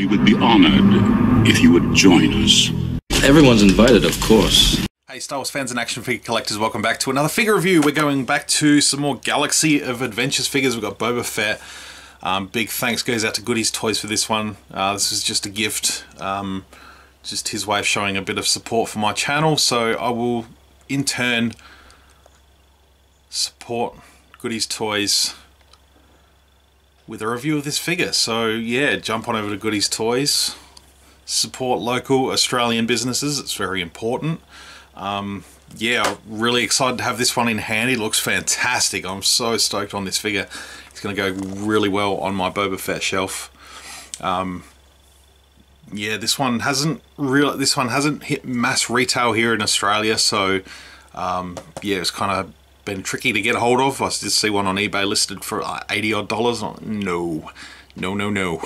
We would be honored if you would join us. Everyone's invited, of course. Hey, Star Wars fans and action figure collectors, welcome back to another figure review. We're going back to some more Galaxy of Adventures figures. We've got Boba Fett. Um, big thanks goes out to Goodies Toys for this one. Uh, this is just a gift, um, just his way of showing a bit of support for my channel. So I will, in turn, support Goodies Toys with a review of this figure. So yeah, jump on over to Goodies Toys, support local Australian businesses. It's very important. Um, yeah, really excited to have this one in hand. It looks fantastic. I'm so stoked on this figure. It's going to go really well on my Boba Fett shelf. Um, yeah, this one hasn't real. This one hasn't hit mass retail here in Australia, so um, yeah, it's kind of been tricky to get a hold of. I did see one on eBay listed for like 80 odd dollars. No, no, no, no.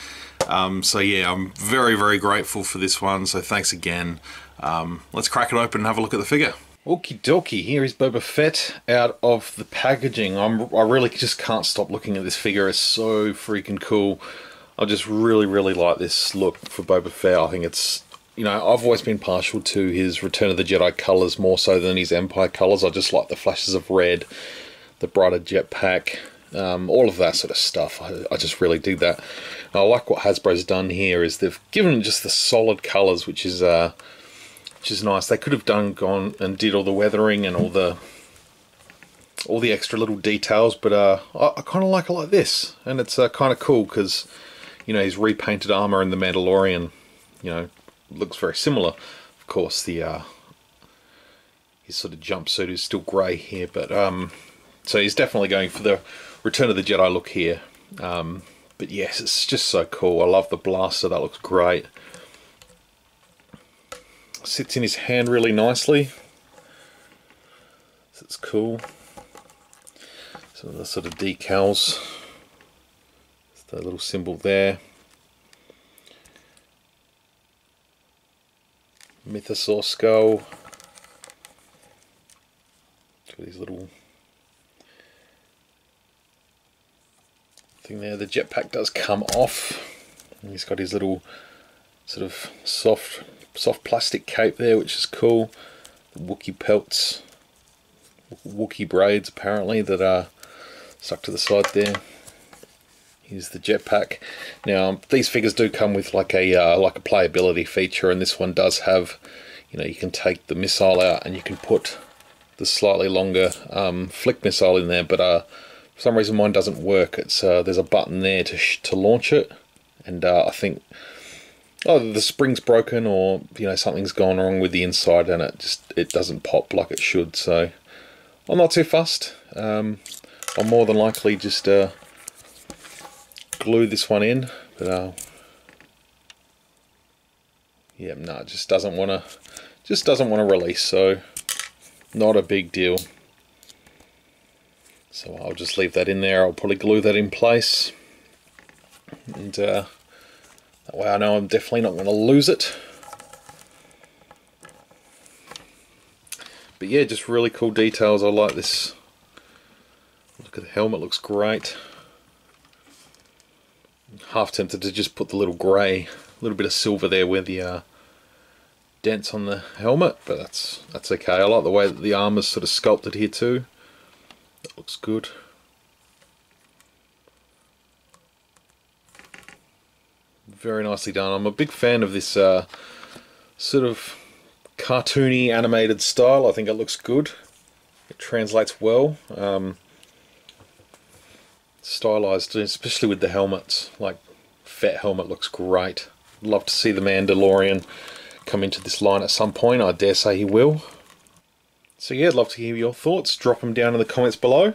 um, so yeah, I'm very, very grateful for this one. So thanks again. Um, let's crack it open and have a look at the figure. Okie dokie, here is Boba Fett out of the packaging. I'm, I really just can't stop looking at this figure. It's so freaking cool. I just really, really like this look for Boba Fett. I think it's you know, I've always been partial to his Return of the Jedi colours more so than his Empire colours. I just like the flashes of red, the brighter jetpack, um, all of that sort of stuff. I, I just really dig that. I like what Hasbro's done here is they've given just the solid colours, which is uh, which is nice. They could have done gone and did all the weathering and all the all the extra little details, but uh, I, I kind of like it like this, and it's uh, kind of cool because you know he's repainted armor in the Mandalorian. You know, looks very similar. Of course, the uh, his sort of jumpsuit is still grey here, but um, so he's definitely going for the Return of the Jedi look here. Um, but yes, it's just so cool. I love the blaster. That looks great. Sits in his hand really nicely. So it's cool. Some of the sort of decals. The little symbol there. Mythosaur skull. So these little thing there. The jetpack does come off. And he's got his little sort of soft soft plastic cape there, which is cool. The Wookie pelts, Wookie braids apparently that are stuck to the side there. Here's the jetpack. Now these figures do come with like a uh, like a playability feature, and this one does have, you know, you can take the missile out and you can put the slightly longer um, flick missile in there. But uh, for some reason mine doesn't work. It's uh, there's a button there to to launch it, and uh, I think either the spring's broken or you know something's gone wrong with the inside and it just it doesn't pop like it should. So I'm not too fussed. Um, I'm more than likely just uh, glue this one in, but uh, yeah, no, it just doesn't want to, just doesn't want to release. So not a big deal. So I'll just leave that in there. I'll probably glue that in place, and uh, that way I know I'm definitely not going to lose it. But yeah, just really cool details. I like this. Look at the helmet, looks great half tempted to just put the little grey, little bit of silver there where the uh, dents on the helmet, but that's that's okay. I like the way that the armor's sort of sculpted here too. That looks good. Very nicely done. I'm a big fan of this uh, sort of cartoony animated style. I think it looks good. It translates well. Um, stylized, especially with the helmets. Like, Fett helmet looks great. Love to see the Mandalorian come into this line at some point. I dare say he will. So yeah, I'd love to hear your thoughts. Drop them down in the comments below.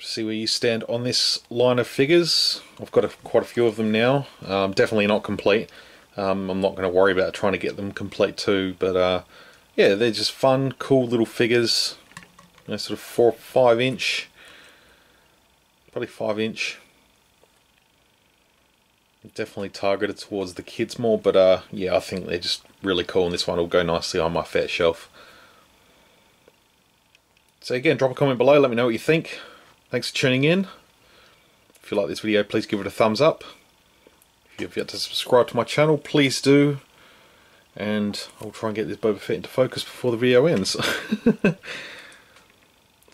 See where you stand on this line of figures. I've got a, quite a few of them now. Um, definitely not complete. Um, I'm not going to worry about trying to get them complete too. But uh, yeah, they're just fun, cool little figures. You know, sort of four, five inch probably 5 inch. Definitely targeted towards the kids more, but uh, yeah, I think they're just really cool and this one will go nicely on my Fett shelf. So again, drop a comment below, let me know what you think. Thanks for tuning in. If you like this video, please give it a thumbs up. If you've yet to subscribe to my channel, please do. And I'll try and get this Boba Fett into focus before the video ends.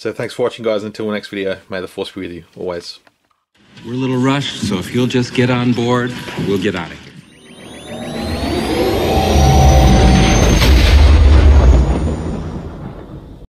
so thanks for watching guys, until the next video, may the force be with you, always. We're a little rushed, so if you'll just get on board, we'll get of here.